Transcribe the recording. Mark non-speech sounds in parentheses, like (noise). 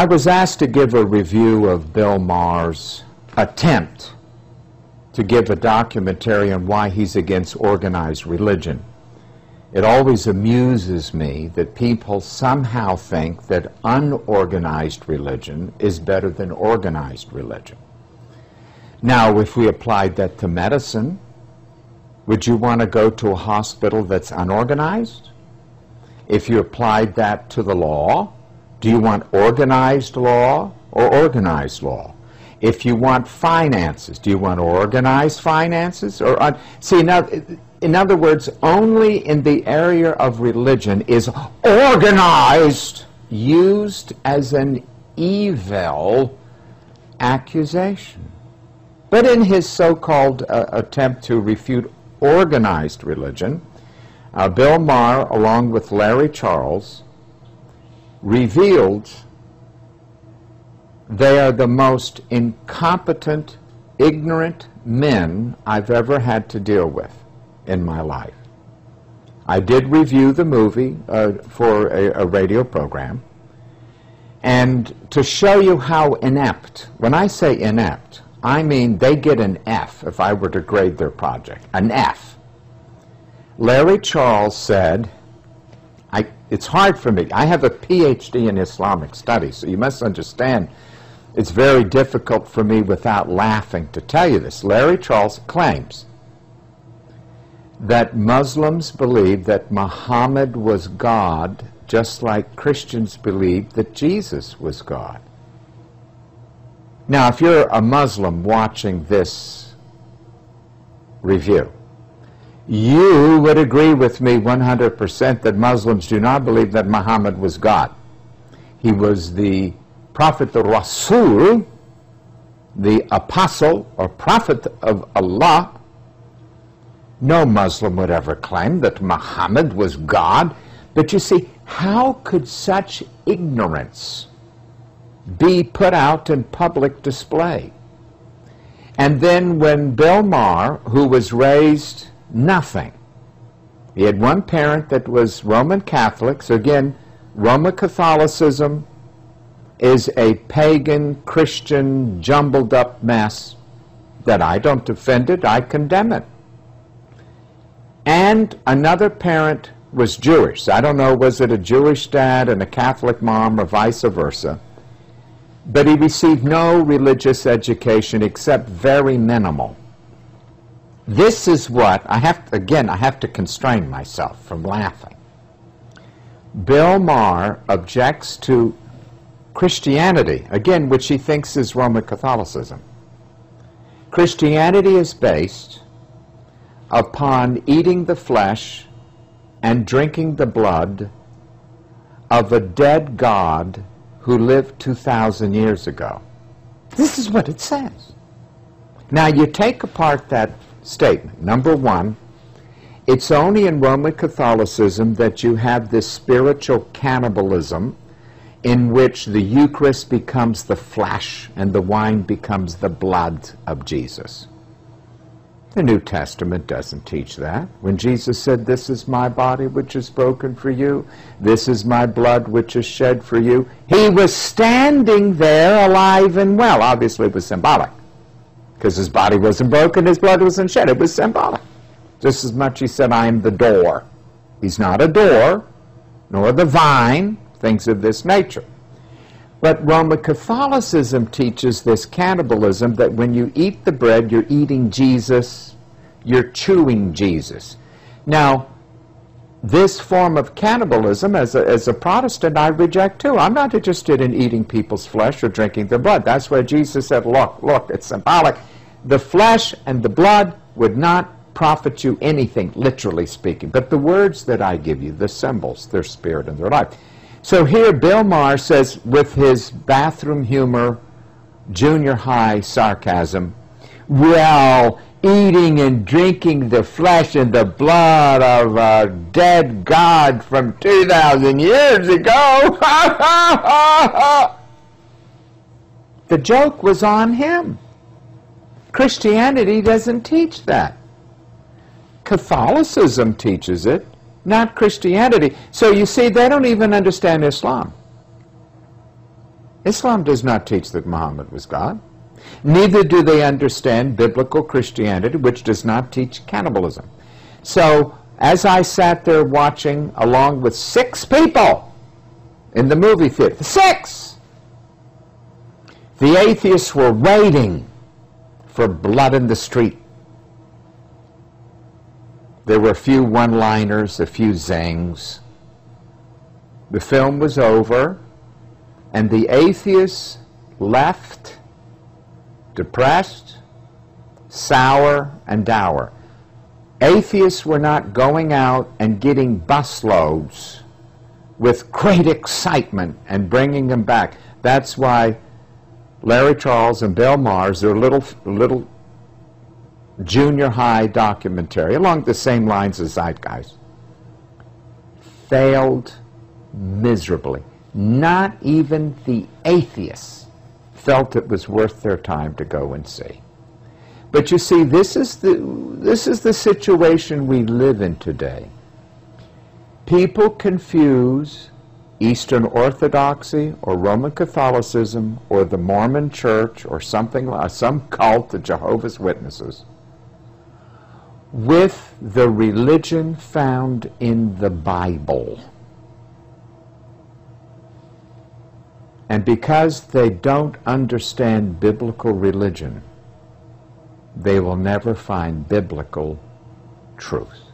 I was asked to give a review of Bill Maher's attempt to give a documentary on why he's against organized religion. It always amuses me that people somehow think that unorganized religion is better than organized religion. Now, if we applied that to medicine, would you want to go to a hospital that's unorganized? If you applied that to the law, do you want organized law or organized law? If you want finances, do you want organized finances or un- see now? In other words, only in the area of religion is organized used as an evil accusation. But in his so-called uh, attempt to refute organized religion, uh, Bill Maher, along with Larry Charles, revealed they are the most incompetent, ignorant men I've ever had to deal with in my life. I did review the movie uh, for a, a radio program. And to show you how inept, when I say inept, I mean they get an F if I were to grade their project. An F. Larry Charles said, it's hard for me. I have a PhD in Islamic studies, so you must understand it's very difficult for me without laughing to tell you this. Larry Charles claims that Muslims believe that Muhammad was God just like Christians believe that Jesus was God. Now, if you're a Muslim watching this review, you would agree with me 100% that Muslims do not believe that Muhammad was God. He was the Prophet, the Rasul, the apostle or prophet of Allah. No Muslim would ever claim that Muhammad was God. But you see, how could such ignorance be put out in public display? And then when Bill Maher, who was raised nothing, he had one parent that was Roman Catholic, so again, Roman Catholicism is a pagan, Christian, jumbled up mess that I don't defend it, I condemn it. And another parent was Jewish. I don't know, was it a Jewish dad and a Catholic mom or vice versa? But he received no religious education except very minimal. This is what I have, to, again, I have to constrain myself from laughing. Bill Maher objects to Christianity, again, which he thinks is Roman Catholicism. Christianity is based upon eating the flesh and drinking the blood of a dead God who lived 2,000 years ago. This is what it says. Now, you take apart that statement. Number one, it's only in Roman Catholicism that you have this spiritual cannibalism in which the Eucharist becomes the flesh and the wine becomes the blood of Jesus. The New Testament doesn't teach that. When Jesus said, This is my body which is broken for you, this is my blood which is shed for you, he was standing there alive and well. Obviously, it was symbolic. Because his body wasn't broken, his blood wasn't shed. It was symbolic. Just as much he said, I am the door. He's not a door, nor the vine, things of this nature. But Roman Catholicism teaches this cannibalism that when you eat the bread, you're eating Jesus, you're chewing Jesus. Now, this form of cannibalism, as a, as a Protestant, I reject too. I'm not interested in eating people's flesh or drinking their blood. That's where Jesus said, look, look, it's symbolic. The flesh and the blood would not profit you anything, literally speaking. But the words that I give you, the symbols, their spirit and their life. So here Bill Maher says, with his bathroom humor, junior high sarcasm, well, eating and drinking the flesh and the blood of a dead God from 2,000 years ago. (laughs) the joke was on him. Christianity doesn't teach that. Catholicism teaches it not Christianity. So you see, they don't even understand Islam. Islam does not teach that Muhammad was God. Neither do they understand biblical Christianity, which does not teach cannibalism. So, as I sat there watching, along with six people in the movie theater, six! The atheists were waiting for blood in the street. There were a few one liners, a few zings. The film was over, and the atheists left depressed, sour, and dour. Atheists were not going out and getting busloads with great excitement and bringing them back. That's why Larry Charles and Bill Maher's, their little, little junior high documentary, along the same lines as Zeitgeist, failed miserably. Not even the atheists felt it was worth their time to go and see. But you see, this is the, this is the situation we live in today. People confuse Eastern Orthodoxy or Roman Catholicism or the Mormon Church or something like (laughs) some cult, the Jehovah's Witnesses, with the religion found in the Bible. And because they don't understand biblical religion, they will never find biblical truth.